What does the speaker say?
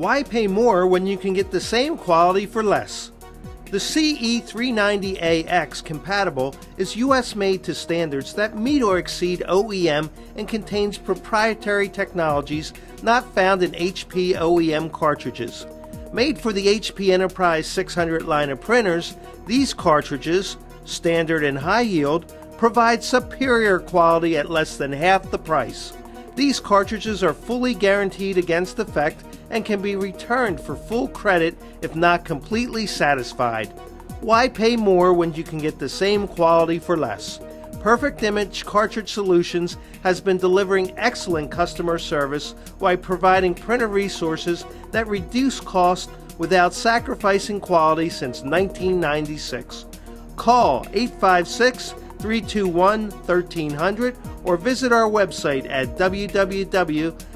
Why pay more when you can get the same quality for less? The CE390AX compatible is US made to standards that meet or exceed OEM and contains proprietary technologies not found in HP OEM cartridges. Made for the HP Enterprise 600 line of printers, these cartridges, standard and high yield, provide superior quality at less than half the price. These cartridges are fully guaranteed against defect and can be returned for full credit if not completely satisfied. Why pay more when you can get the same quality for less? Perfect Image Cartridge Solutions has been delivering excellent customer service while providing printer resources that reduce cost without sacrificing quality since 1996. Call 856 321 1300 or visit our website at www.picsi.com.